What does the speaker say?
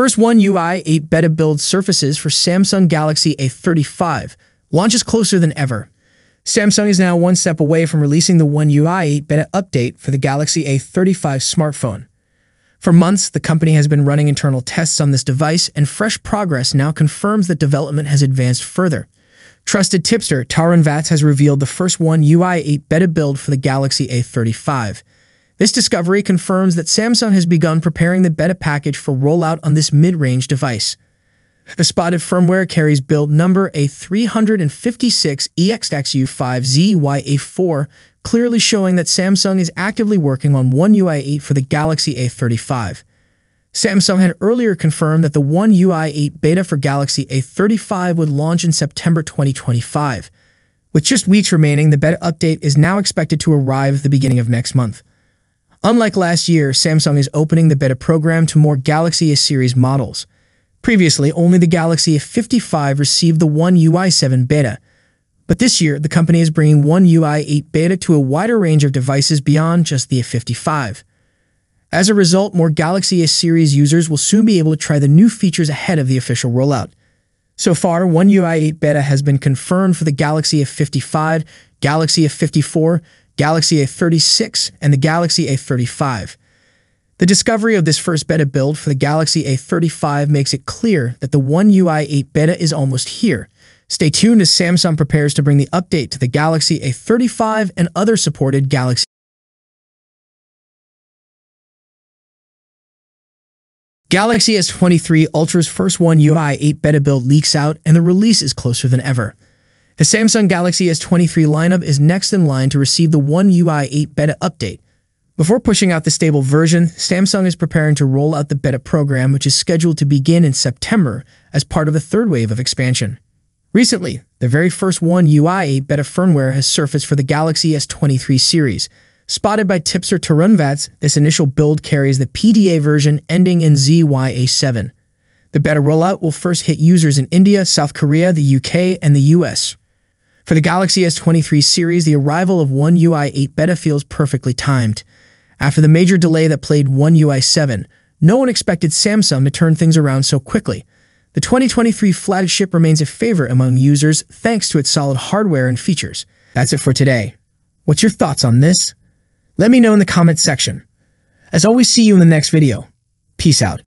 first One UI 8 beta build surfaces for Samsung Galaxy A35 launches closer than ever. Samsung is now one step away from releasing the One UI 8 beta update for the Galaxy A35 smartphone. For months, the company has been running internal tests on this device, and fresh progress now confirms that development has advanced further. Trusted tipster Tarun Vats has revealed the first One UI 8 beta build for the Galaxy A35. This discovery confirms that Samsung has begun preparing the beta package for rollout on this mid-range device. The spotted firmware carries build number A356EXXU5ZYA4, clearly showing that Samsung is actively working on One UI 8 for the Galaxy A35. Samsung had earlier confirmed that the One UI 8 beta for Galaxy A35 would launch in September 2025. With just weeks remaining, the beta update is now expected to arrive at the beginning of next month. Unlike last year, Samsung is opening the beta program to more Galaxy S series models. Previously, only the Galaxy S55 received the One UI 7 beta. But this year, the company is bringing One UI 8 beta to a wider range of devices beyond just the S55. As a result, more Galaxy S series users will soon be able to try the new features ahead of the official rollout. So far, One UI 8 beta has been confirmed for the Galaxy S55, Galaxy S54, Galaxy A36, and the Galaxy A35. The discovery of this first beta build for the Galaxy A35 makes it clear that the One UI 8 beta is almost here. Stay tuned as Samsung prepares to bring the update to the Galaxy A35 and other supported Galaxy Galaxy S23 Ultra's first One UI 8 beta build leaks out and the release is closer than ever. The Samsung Galaxy S23 lineup is next in line to receive the One UI 8 beta update. Before pushing out the stable version, Samsung is preparing to roll out the beta program, which is scheduled to begin in September as part of a third wave of expansion. Recently, the very first One UI 8 beta firmware has surfaced for the Galaxy S23 series. Spotted by tipster Tarun Vats, this initial build carries the PDA version ending in ZYA7. The beta rollout will first hit users in India, South Korea, the UK, and the US. For the Galaxy S23 series, the arrival of One UI 8 beta feels perfectly timed. After the major delay that played One UI 7, no one expected Samsung to turn things around so quickly. The 2023 flagship remains a favorite among users thanks to its solid hardware and features. That's it for today. What's your thoughts on this? Let me know in the comments section. As always, see you in the next video. Peace out.